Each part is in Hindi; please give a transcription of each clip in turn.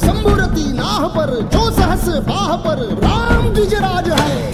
शंभुरती नाह पर जो सहस बाह पर राम विजराज है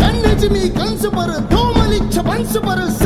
కన్నెజిమి కంసు పరు దోమలిచ్చ పంసు పరు